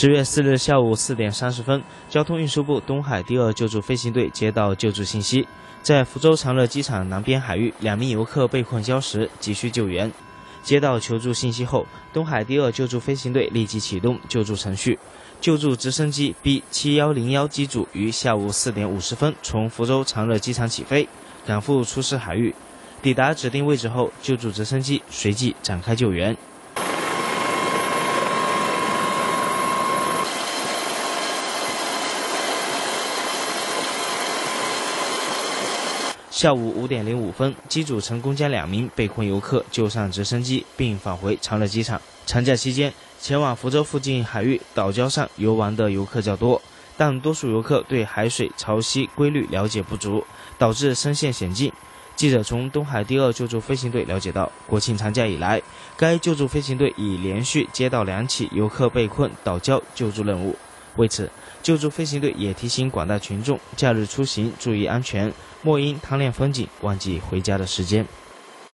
十月四日下午四点三十分，交通运输部东海第二救助飞行队接到救助信息，在福州长乐机场南边海域，两名游客被困礁石，急需救援。接到求助信息后，东海第二救助飞行队立即启动救助程序。救助直升机 B 七幺零幺机组于下午四点五十分从福州长乐机场起飞，赶赴出事海域。抵达指定位置后，救助直升机随即展开救援。下午五点零五分，机组成功将两名被困游客救上直升机，并返回长乐机场。长假期间，前往福州附近海域岛礁上游玩的游客较多，但多数游客对海水潮汐规律了解不足，导致身陷险境。记者从东海第二救助飞行队了解到，国庆长假以来，该救助飞行队已连续接到两起游客被困岛礁救助任务。为此，救助飞行队也提醒广大群众，假日出行注意安全，莫因贪恋风景忘记回家的时间。